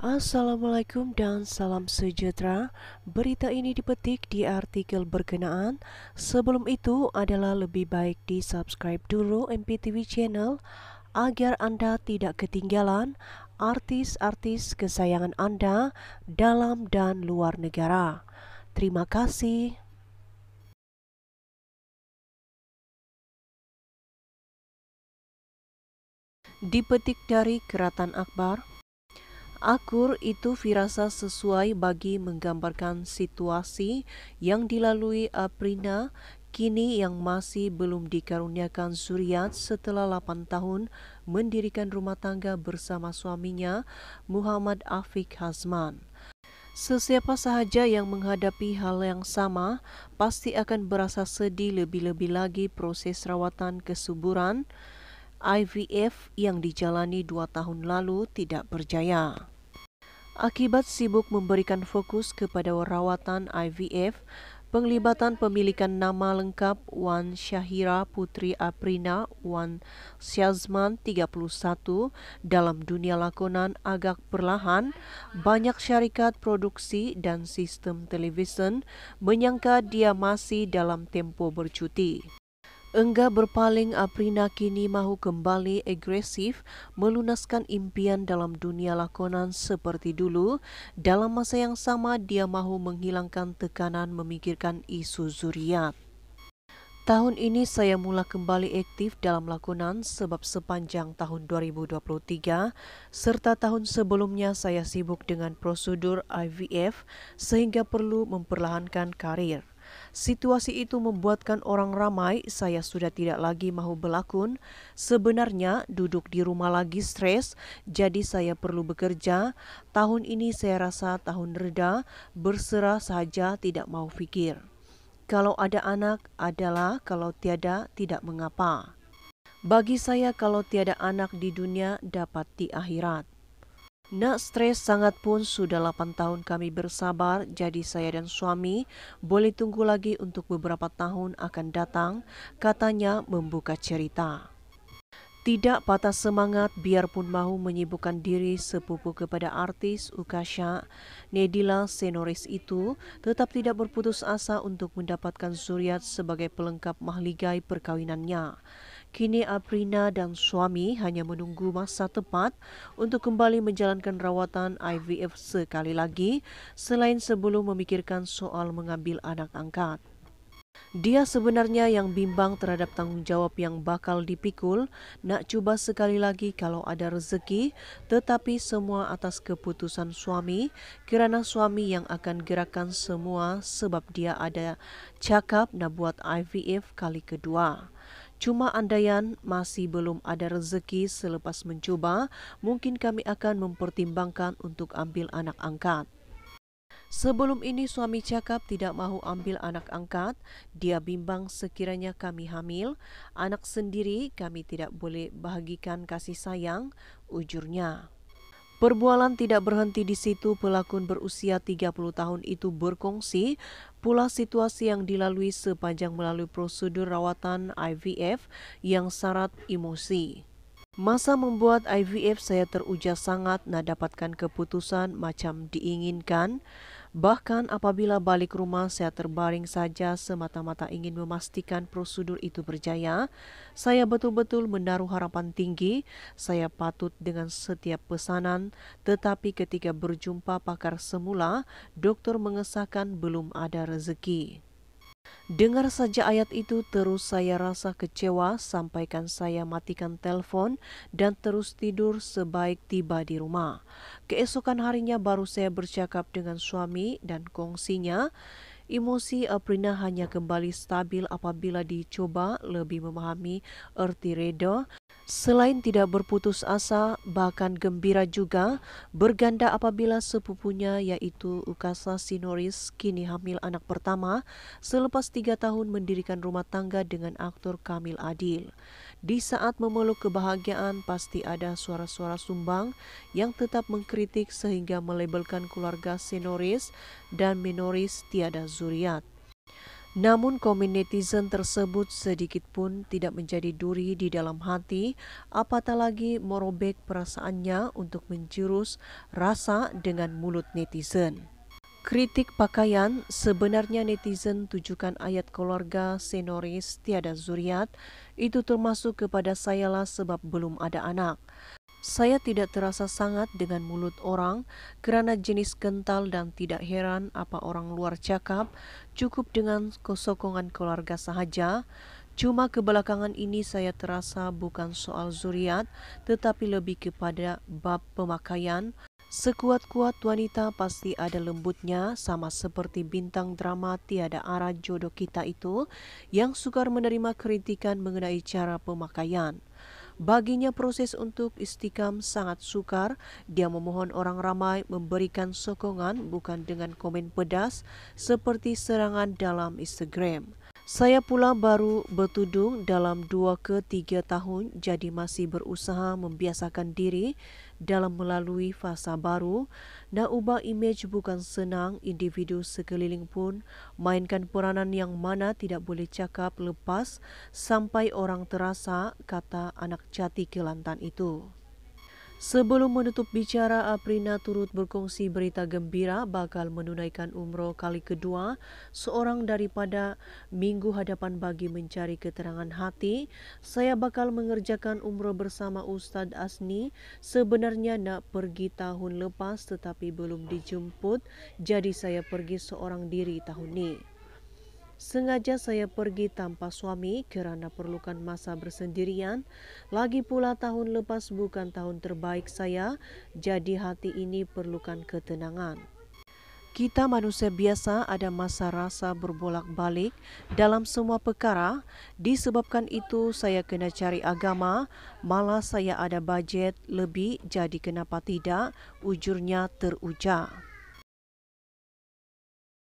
Assalamualaikum dan salam sejahtera. Berita ini dipetik di artikel berkenaan. Sebelum itu adalah lebih baik di subscribe dulu MPTV channel agar anda tidak ketinggalan artis-artis kesayangan anda dalam dan luar negara. Terima kasih. Dipetik dari Keratan Akbar Akur itu firasa sesuai bagi menggambarkan situasi yang dilalui Aprina kini yang masih belum dikaruniakan suriat setelah 8 tahun mendirikan rumah tangga bersama suaminya Muhammad Afiq Hazman. Sesiapa sahaja yang menghadapi hal yang sama pasti akan berasa sedih lebih-lebih lagi proses rawatan kesuburan IVF yang dijalani dua tahun lalu tidak berjaya. Akibat sibuk memberikan fokus kepada rawatan IVF, penglibatan pemilikan nama lengkap Wan Syahira Putri Aprina Wan Syazman 31 dalam dunia lakonan agak perlahan, banyak syarikat produksi dan sistem televisyen menyangka dia masih dalam tempo bercuti. Enggak berpaling Aprina kini mahu kembali agresif melunaskan impian dalam dunia lakonan seperti dulu. Dalam masa yang sama dia mahu menghilangkan tekanan memikirkan isu zuriat. Tahun ini saya mula kembali aktif dalam lakonan sebab sepanjang tahun 2023 serta tahun sebelumnya saya sibuk dengan prosedur IVF sehingga perlu memperlahankan karir. Situasi itu membuatkan orang ramai saya sudah tidak lagi mahu berlakon. Sebenarnya duduk di rumah lagi stres, jadi saya perlu bekerja. Tahun ini saya rasa tahun reda, berserah saja tidak mau fikir. Kalau ada anak adalah, kalau tiada tidak mengapa. Bagi saya kalau tiada anak di dunia dapat di akhirat. Nak stres sangat pun sudah 8 tahun kami bersabar jadi saya dan suami boleh tunggu lagi untuk beberapa tahun akan datang katanya membuka cerita. Tidak patah semangat biarpun mahu menyibukkan diri sepupu kepada artis Ukasha, Nedila Senoris itu tetap tidak berputus asa untuk mendapatkan Zuriat sebagai pelengkap mahligai perkawinannya. Kini Aprina dan suami hanya menunggu masa tepat untuk kembali menjalankan rawatan IVF sekali lagi selain sebelum memikirkan soal mengambil anak angkat. Dia sebenarnya yang bimbang terhadap tanggung jawab yang bakal dipikul, nak cuba sekali lagi kalau ada rezeki, tetapi semua atas keputusan suami, kerana suami yang akan gerakan semua sebab dia ada cakap nak buat IVF kali kedua. Cuma andaian masih belum ada rezeki selepas mencuba, mungkin kami akan mempertimbangkan untuk ambil anak angkat. Sebelum ini suami cakap tidak mahu ambil anak angkat, dia bimbang sekiranya kami hamil, anak sendiri kami tidak boleh bahagikan kasih sayang, ujurnya. Perbualan tidak berhenti di situ pelakon berusia 30 tahun itu berkongsi pula situasi yang dilalui sepanjang melalui prosedur rawatan IVF yang syarat emosi. Masa membuat IVF saya teruja sangat nak dapatkan keputusan macam diinginkan. Bahkan apabila balik rumah saya terbaring saja semata-mata ingin memastikan prosedur itu berjaya, saya betul-betul menaruh harapan tinggi. Saya patut dengan setiap pesanan. Tetapi ketika berjumpa pakar semula, doktor mengesahkan belum ada rezeki. Dengar saja ayat itu terus saya rasa kecewa sampaikan saya matikan telefon dan terus tidur sebaik tiba di rumah. Keesokan harinya baru saya bercakap dengan suami dan kongsinya Emosi Aprina hanya kembali stabil apabila dicoba lebih memahami erti reda. Selain tidak berputus asa, bahkan gembira juga, berganda apabila sepupunya yaitu Ukasa Sinoris kini hamil anak pertama selepas tiga tahun mendirikan rumah tangga dengan aktor Kamil Adil. Di saat memeluk kebahagiaan, pasti ada suara-suara sumbang yang tetap mengkritik sehingga melabelkan keluarga Senoris dan Minoris tiada zuriat. Namun komen netizen tersebut sedikit pun tidak menjadi duri di dalam hati, apatah lagi merobek perasaannya untuk menjurus rasa dengan mulut netizen. Kritik pakaian, sebenarnya netizen tujukan ayat keluarga senoris tiada zuriat, itu termasuk kepada sayalah sebab belum ada anak. Saya tidak terasa sangat dengan mulut orang kerana jenis kental dan tidak heran apa orang luar cakap cukup dengan kesokongan keluarga sahaja. Cuma kebelakangan ini saya terasa bukan soal zuriat tetapi lebih kepada bab pemakaian. Sekuat-kuat wanita pasti ada lembutnya sama seperti bintang drama tiada arah jodoh kita itu yang sukar menerima kritikan mengenai cara pemakaian. Baginya proses untuk istikam sangat sukar. Dia memohon orang ramai memberikan sokongan bukan dengan komen pedas seperti serangan dalam Instagram. Saya pula baru bertudung dalam dua ke tiga tahun jadi masih berusaha membiasakan diri dalam melalui fasa baru. Nak ubah imej bukan senang, individu sekeliling pun mainkan peranan yang mana tidak boleh cakap lepas sampai orang terasa kata anak jati Kelantan itu. Sebelum menutup bicara, Aprina turut berkongsi berita gembira bakal menunaikan umroh kali kedua seorang daripada minggu hadapan bagi mencari keterangan hati. Saya bakal mengerjakan umroh bersama Ustadz Asni. Sebenarnya nak pergi tahun lepas tetapi belum dijemput, jadi saya pergi seorang diri tahun ini. Sengaja saya pergi tanpa suami kerana perlukan masa bersendirian. Lagi pula tahun lepas bukan tahun terbaik saya, jadi hati ini perlukan ketenangan. Kita manusia biasa ada masa rasa berbolak-balik dalam semua perkara. Disebabkan itu saya kena cari agama, malah saya ada bajet lebih jadi kenapa tidak, ujurnya terujar.